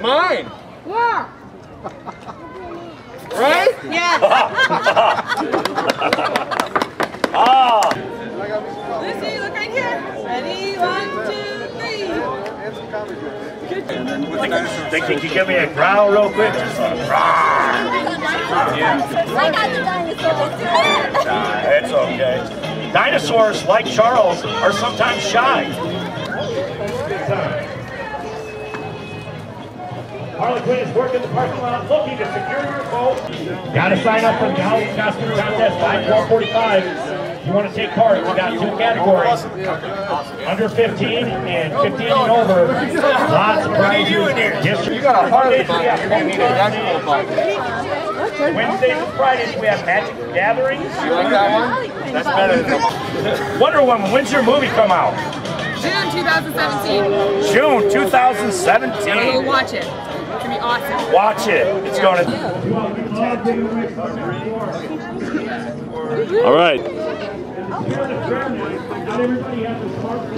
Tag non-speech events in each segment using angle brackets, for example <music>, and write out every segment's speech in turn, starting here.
Mine. Yeah. Right? Yes. <laughs> Ah, Lucy, look right here. Ready? One, two, three. think you can give me a growl real quick? Just a growl. I got the dinosaurs. Nah, it's okay. Dinosaurs, like Charles, are sometimes shy. Harley Quinn is working the parking lot looking to secure your vote. Got to sign up for the Halloween costume contest by 1245. If you want to take part, we got two categories. Under 15 and 15 and over. Lots of prizes. You got a Harley bike. You're gonna need an actual bike. Wednesdays and Fridays we have Magic Gatherings. You like that one? That's better than Wonder Woman. When's your movie come out? June 2017. June Go 2017. watch it. It's gonna be awesome. Watch it. It's going to. All right.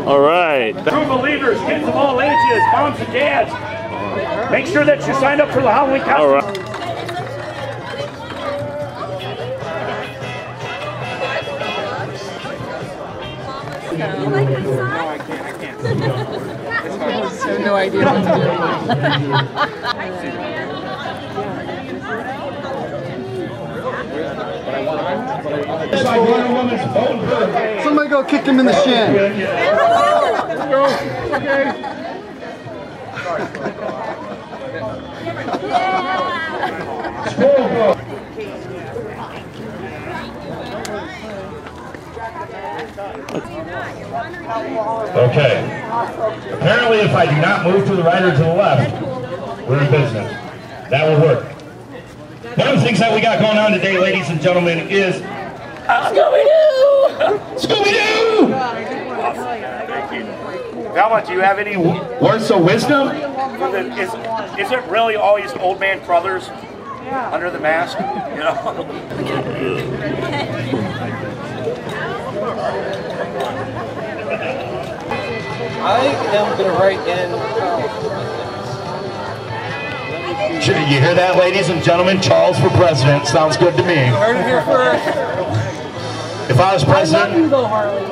All right. True believers, kids of all ages, moms and dads. Make sure that you signed up for the Halloween All costume. right. I have no idea what Wonder Woman's vote Somebody go kick him in the shin. school vote. Okay. Apparently, if I do not move to the right or to the left, we're in business. That will work. One of the things that we got going on today, ladies and gentlemen, is Scooby-Doo! Scooby-Doo! Velma, do you have any words of wisdom? Is, is it really all always old man Crothers under the mask? You know? I am gonna write in. Uh, you hear that, ladies and gentlemen? Charles for president. Sounds good to me. Heard it here first. If I was president, though, Harley.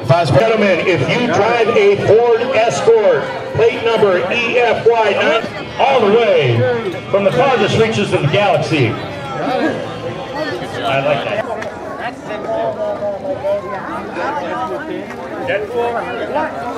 if I was gentlemen, if you drive a Ford Escort, plate number EFY, nine, all the way from the farthest reaches of the galaxy. I like that. Deadpool.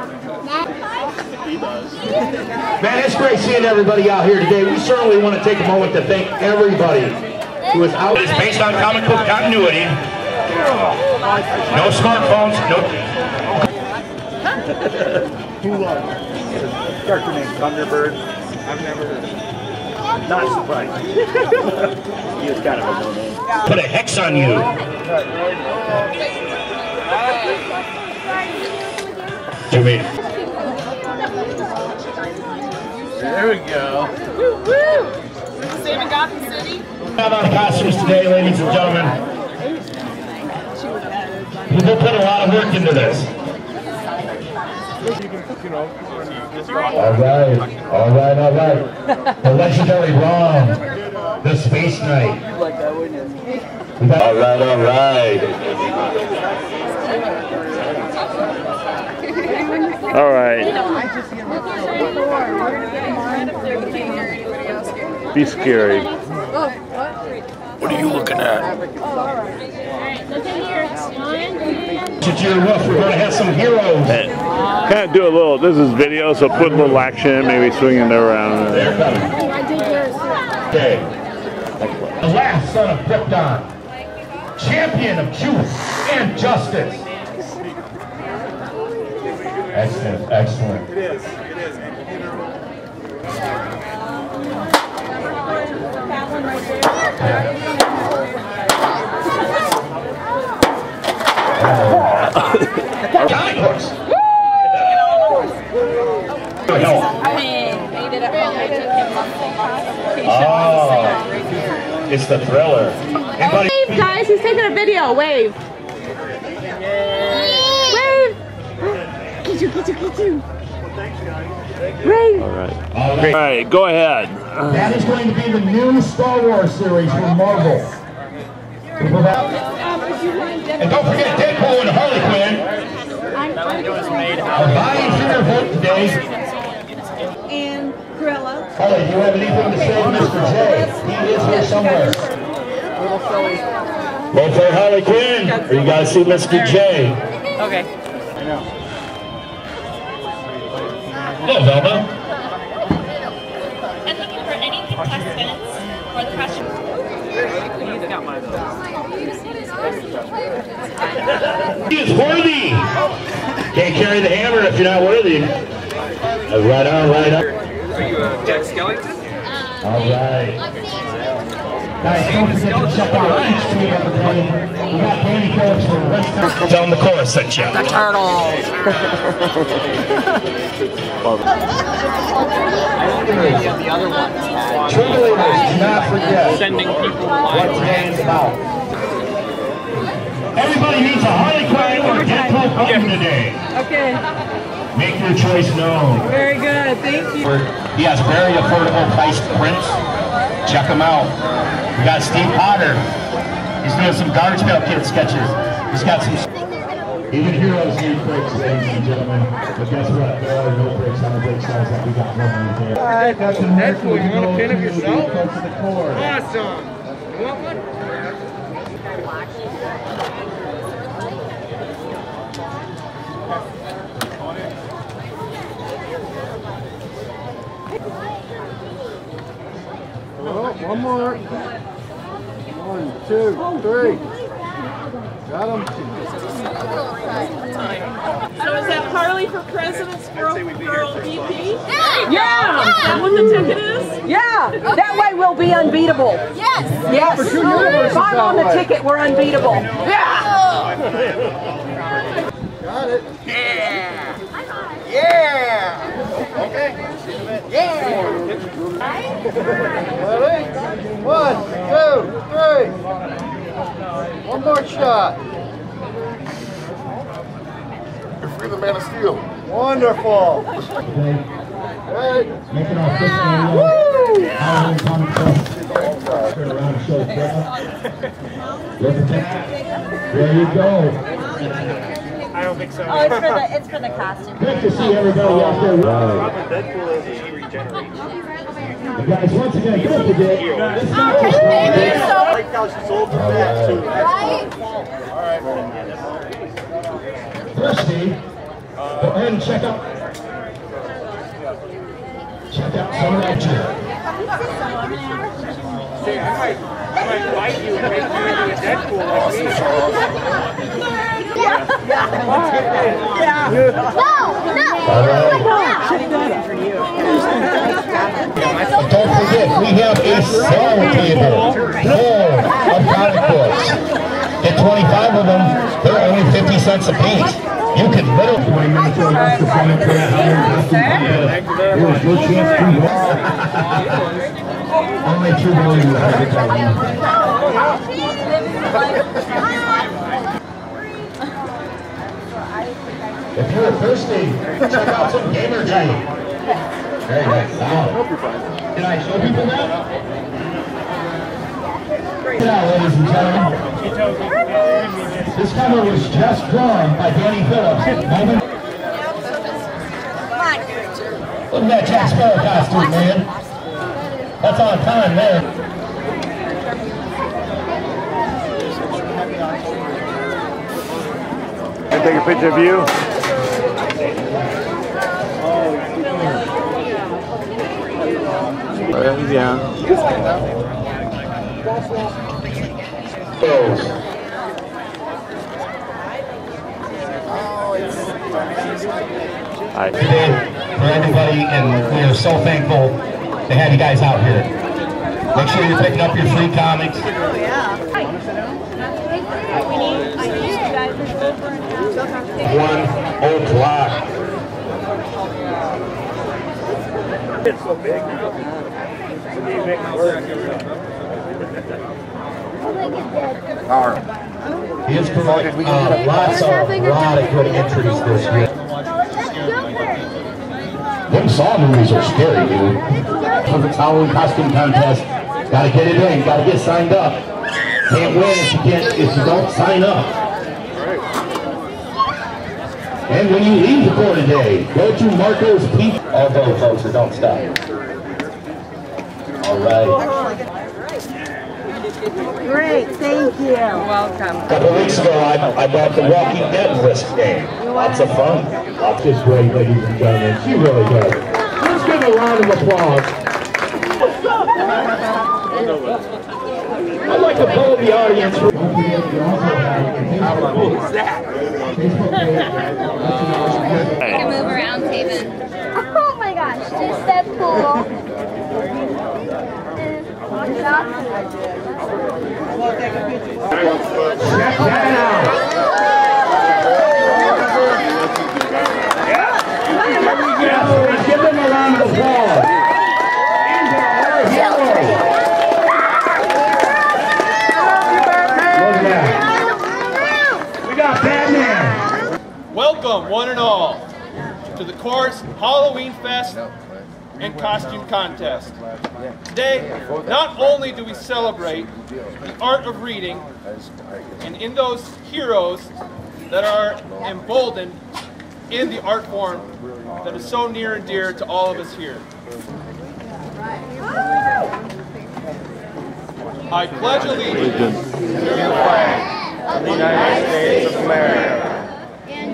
Man, it's great seeing everybody out here today. We certainly want to take a moment to thank everybody who is out. It's based on comic book continuity. No smartphones, no. Character name Thunderbird. I've never heard. Not surprised. he was kind of a. Put a hex on you. Jimmy. There we go. Woo woo! Same in Gotham City. Have our costumes today, ladies and gentlemen. We'll put a lot of work into this. All right, all right, all right. The legendary Rom, the Space Knight. All right, all right. Right. Be scary. What are you looking at? Look at here. One, two, To your roof, we're going to have some heroes Kind of do a little. This is video, so put a little action, maybe swinging it around. They're coming. Okay. The last son of Krypton. Champion of truth and justice. Excellent, excellent. It is. It is. Johnny Hooks. Good help. Oh, it's the thriller. Anybody? Wave, guys. He's taking a video. Wave. Wave. Get you, get you, get you. Wave. All right. All All right. right, go ahead. That is going to be the new Star Wars series from Marvel. And don't forget Deadpool and Harley Quinn are vying for your vote today. And Cruella. Harley, do you have anything to say to Mr. J? He is here somewhere. Vote for Harley Quinn, or you gotta see Mr. J. Okay. Hello, Velma. And looking for any contestants for the question. He is worthy. Can't carry the hammer if you're not worthy. Uh, Right on, right on. Are you a Jack Skellington? All right. Guys, don't forget to check out each team of the day. We got Danny Phillips from West Tell them the chorus sent you. Tribulators, do not forget Sending people what today is about. Everybody needs a Harley Quinn or Deadpool button today. Okay. Make your choice known. Very good. Thank you. He has very affordable priced prints. Check him out. We got Steve Potter. He's doing some Garbage Pail Kid sketches. He's got some. Even heroes need breaks, ladies and gentlemen. But guess what? There are no breaks on the break size that we got one right there. All right, Captain Deadpool, you want a pin of yourself? Close to the core. Awesome. One more. One, two, three. Got him. So is that Harley for President's Girl, Girl VP? Yeah. Yeah. Is that what the ticket is? Yeah, that way we'll be unbeatable. Yes. Yes. If I'm on the way. ticket, we're unbeatable. Yeah. Got it. Ready? One, two, three. One more shot. You're free the man of steel. Wonderful. Right. Making our first annual Halloween contest. Turn around and show the crowd. Look at that. There you go. Oh, it's for the it's for the costume. Good to see everybody out there. You guys, once again, don't forget, it's not just Right? thirsty. Go ahead and check out. Check out some of that cheer. All right. And don't forget, we have a song table full of comic books. Get 25 of them, they're only 50 cents a piece. You can literally. 20 minutes or less to sign up for that Halloween costume contest. Here's your chance to win. Only two million will have it. If you're thirsty, check out some Gamer Jam. Very nice. Wow. Can I show people that? Check it out, ladies and gentlemen. This cover was just drawn by Danny Phillips. Moment- Look at that Jack Sparrow costume, man. That's on time, man. Can I take a picture of you? Hi. for everybody, and we are so thankful to have you guys out here. Make sure you're picking up your free comics. One o'clock. He is correct. Uh, lots of, lot of good entries this year. Them Saw movies are scary, dude. Perfect Halloween costume contest. Gotta get it in. Gotta get signed up. Can't win if you can't if you don't sign up. And when you leave the Core today, go to Marco's Pizza. All go, folks, or don't stop. All right. Great, thank you. Welcome. A couple weeks ago, I, I bought the Walking Dead list game. Lots of fun. Lots is great, ladies and gentlemen. She really does. Let's give a round of applause. <laughs> I'd like to poll the audience. can move around, Taven. Oh my gosh, just that cool. Check that out. Yes, let's give them a round of applause. These are our heroes. Look at that. We got Batman. Welcome, one and all, to the Core's Halloween Fest and Costume Contest. Today, not only do we celebrate the art of reading and in those heroes that are emboldened in the art form that is so near and dear to all of us here. I pledge allegiance To the flag of the United States of America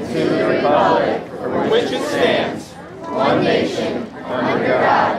to the republic for which it stands, one nation, under God,